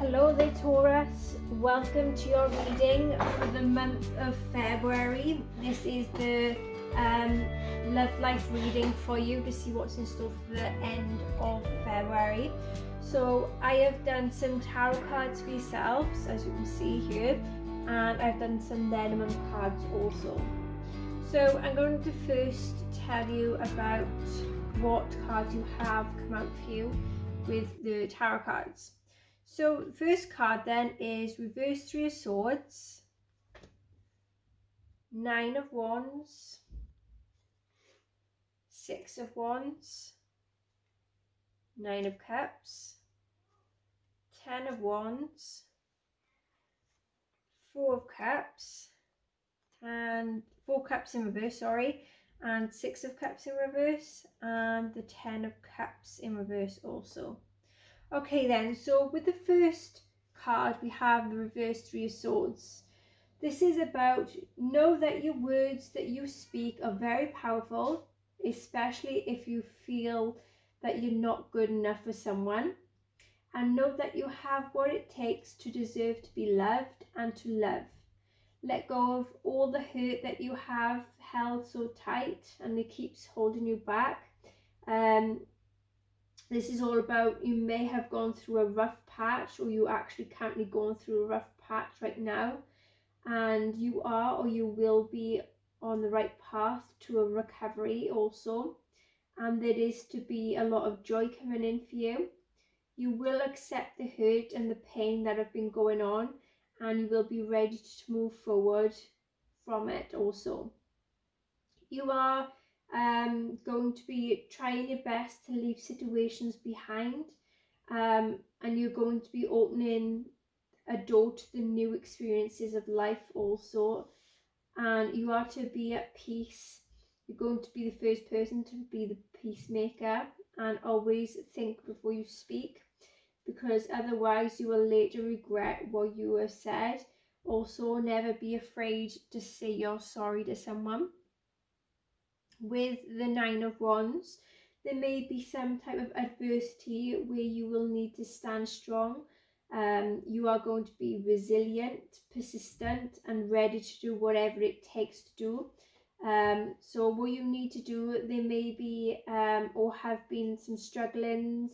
Hello there, Taurus. Welcome to your reading for the month of February. This is the um, love life reading for you to see what's in store for the end of February. So I have done some tarot cards for yourselves, as you can see here, and I've done some Lenormand cards also. So I'm going to first tell you about what cards you have come out for you with the tarot cards. So first card then is Reverse Three of Swords, Nine of Wands, Six of Wands, Nine of Cups, Ten of Wands, Four of Cups, and Four Cups in reverse, sorry, and Six of Cups in reverse, and the Ten of Cups in reverse also. Okay then, so with the first card we have the reverse three of swords. This is about know that your words that you speak are very powerful, especially if you feel that you're not good enough for someone. And know that you have what it takes to deserve to be loved and to love. Let go of all the hurt that you have held so tight and it keeps holding you back. Um, this is all about you may have gone through a rough patch or you actually currently going through a rough patch right now and you are or you will be on the right path to a recovery also and there is to be a lot of joy coming in for you. You will accept the hurt and the pain that have been going on and you will be ready to move forward from it also. You are um, going to be trying your best to leave situations behind. Um, and you're going to be opening a door to the new experiences of life also. And you are to be at peace. You're going to be the first person to be the peacemaker. And always think before you speak because otherwise you will later regret what you have said. Also never be afraid to say you're sorry to someone with the Nine of Wands, there may be some type of adversity where you will need to stand strong. Um, you are going to be resilient, persistent, and ready to do whatever it takes to do. Um, so what you need to do, there may be um, or have been some strugglings,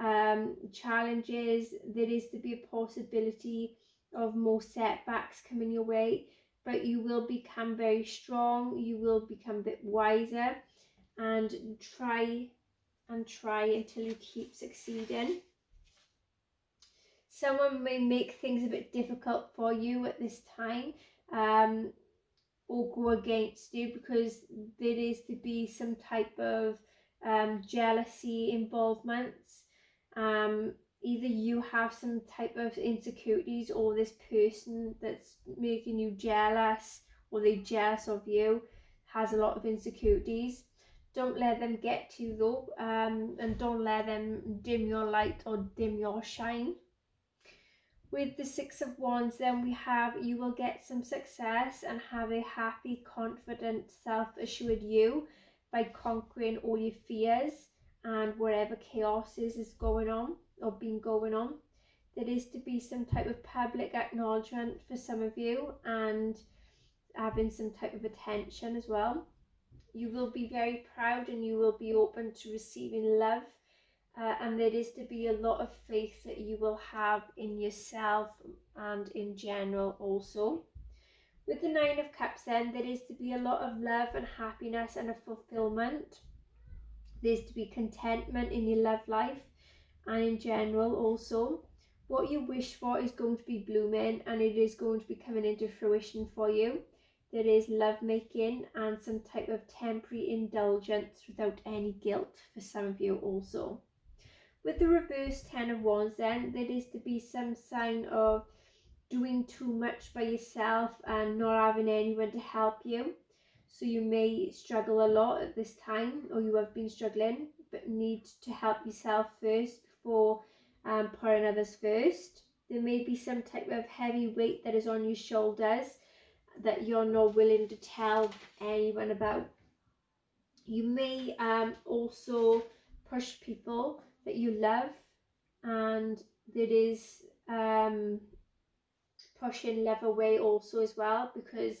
um, challenges. There is to be a possibility of more setbacks coming your way but you will become very strong, you will become a bit wiser and try and try until you keep succeeding. Someone may make things a bit difficult for you at this time um, or go against you because there is to be some type of um, jealousy involvements. Um, either you have some type of insecurities or this person that's making you jealous or they jealous of you has a lot of insecurities. Don't let them get to you though um, and don't let them dim your light or dim your shine. With the six of wands then we have you will get some success and have a happy confident self-assured you by conquering all your fears and whatever chaos is is going on or been going on. There is to be some type of public acknowledgement for some of you and having some type of attention as well. You will be very proud and you will be open to receiving love. Uh, and there is to be a lot of faith that you will have in yourself and in general also. With the Nine of Cups then, there is to be a lot of love and happiness and a fulfillment. There's to be contentment in your love life and in general also what you wish for is going to be blooming and it is going to be coming into fruition for you. There is love making and some type of temporary indulgence without any guilt for some of you also. With the reverse ten of wands then there is to be some sign of doing too much by yourself and not having anyone to help you. So you may struggle a lot at this time or you have been struggling but need to help yourself first for um, putting others first. There may be some type of heavy weight that is on your shoulders that you're not willing to tell anyone about. You may um, also push people that you love and there is um, pushing love away also as well because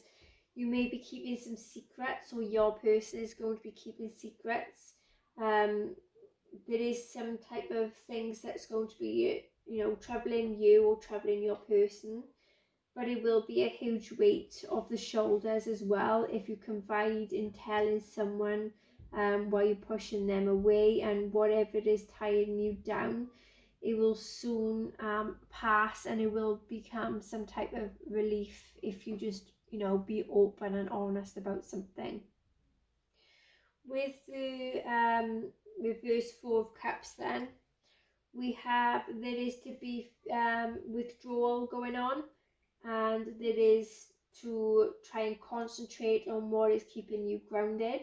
you may be keeping some secrets or your person is going to be keeping secrets. Um, there is some type of things that's going to be, you know, troubling you or troubling your person. But it will be a huge weight off the shoulders as well if you confide in telling someone um, while you're pushing them away and whatever is tying you down it will soon um, pass and it will become some type of relief if you just you know be open and honest about something with the um, reverse four of cups then we have there is to be um, withdrawal going on and there is to try and concentrate on what is keeping you grounded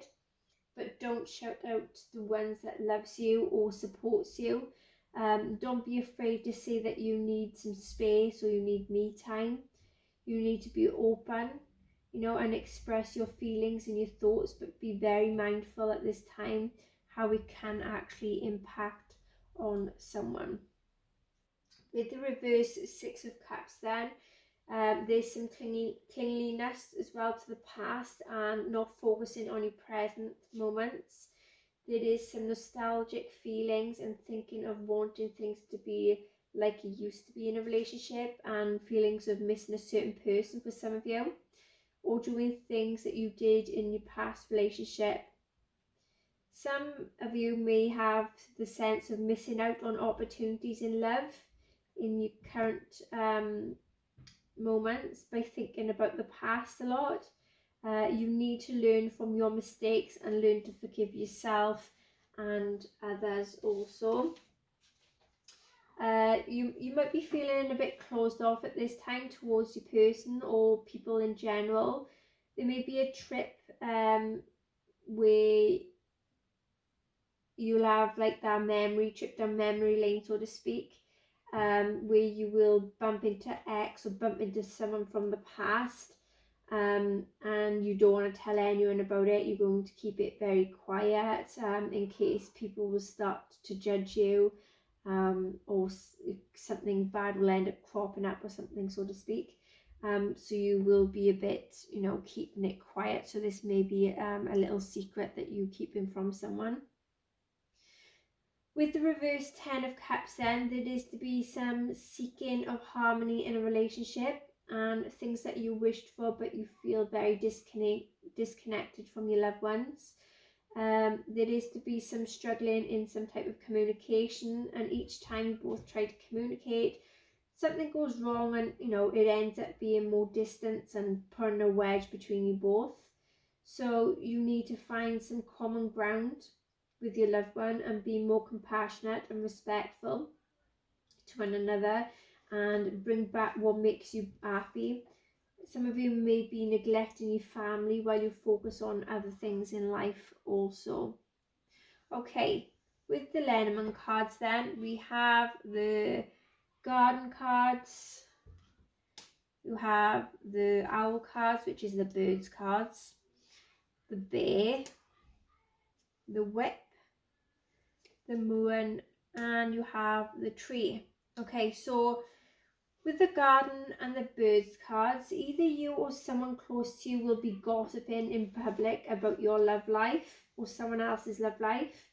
but don't shout out the ones that loves you or supports you um, don't be afraid to say that you need some space or you need me time. You need to be open, you know, and express your feelings and your thoughts, but be very mindful at this time how it can actually impact on someone. With the reverse Six of Cups, then um, there's some clingy, clinginess as well to the past and not focusing on your present moments there is some nostalgic feelings and thinking of wanting things to be like you used to be in a relationship and feelings of missing a certain person for some of you or doing things that you did in your past relationship. Some of you may have the sense of missing out on opportunities in love in your current um, moments by thinking about the past a lot uh, you need to learn from your mistakes and learn to forgive yourself and others also. You, you might be feeling a bit closed off at this time towards your person or people in general. There may be a trip um, where you'll have like that memory trip down memory lane, so to speak, um, where you will bump into X or bump into someone from the past um, and you don't want to tell anyone about it. You're going to keep it very quiet um, in case people will start to judge you um, or something bad will end up cropping up or something, so to speak. Um, so you will be a bit, you know, keeping it quiet. So this may be um, a little secret that you're keeping from someone. With the reverse Ten of Cups then, there is to be some seeking of harmony in a relationship and things that you wished for but you feel very disconnect, disconnected from your loved ones. Um, there is to be some struggling in some type of communication and each time you both try to communicate something goes wrong and you know it ends up being more distance and putting a wedge between you both so you need to find some common ground with your loved one and be more compassionate and respectful to one another and bring back what makes you happy. Some of you may be neglecting your family while you focus on other things in life also. Okay, with the Lenormand cards then, we have the garden cards, you have the owl cards, which is the birds cards, the bear, the whip, the moon, and you have the tree. Okay, so with the garden and the birds cards, either you or someone close to you will be gossiping in public about your love life or someone else's love life.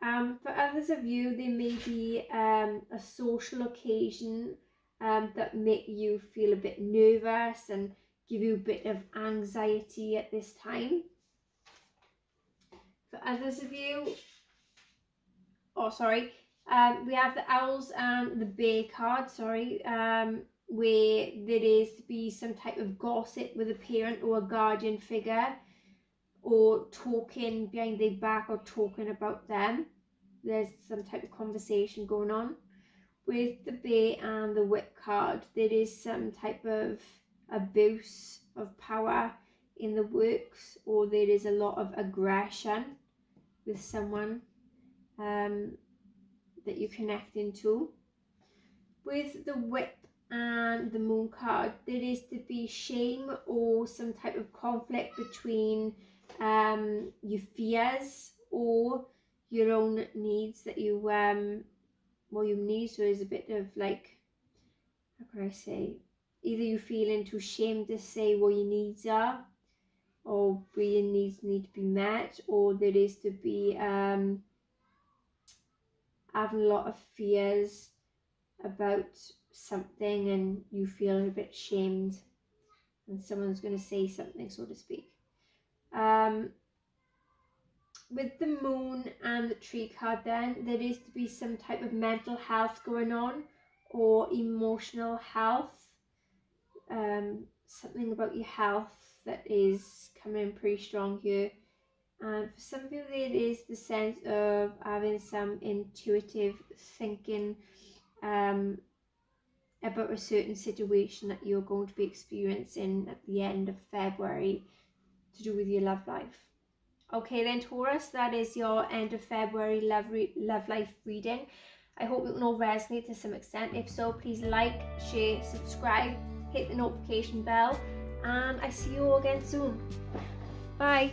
Um, for others of you, there may be um, a social occasion um, that make you feel a bit nervous and give you a bit of anxiety at this time. For others of you, oh sorry, um, we have the owls and the bear card, sorry, um, where there is to be some type of gossip with a parent or a guardian figure or talking behind their back or talking about them. There's some type of conversation going on. With the bear and the whip card, there is some type of abuse of power in the works or there is a lot of aggression with someone. Um, that you connect into. With the whip and the moon card, there is to be shame or some type of conflict between um, your fears or your own needs that you um well your needs so there's a bit of like how can I say, either you're feeling too ashamed to say what your needs are or where your needs need to be met or there is to be um, having a lot of fears about something and you feel a bit shamed and someone's going to say something so to speak. Um, with the moon and the tree card then there is to be some type of mental health going on or emotional health. Um, something about your health that is coming pretty strong here and for some people it is the sense of having some intuitive thinking um, about a certain situation that you're going to be experiencing at the end of February to do with your love life. Okay then Taurus, that is your end of February love, love life reading. I hope it will resonate to some extent. If so, please like, share, subscribe, hit the notification bell, and I see you all again soon. Bye.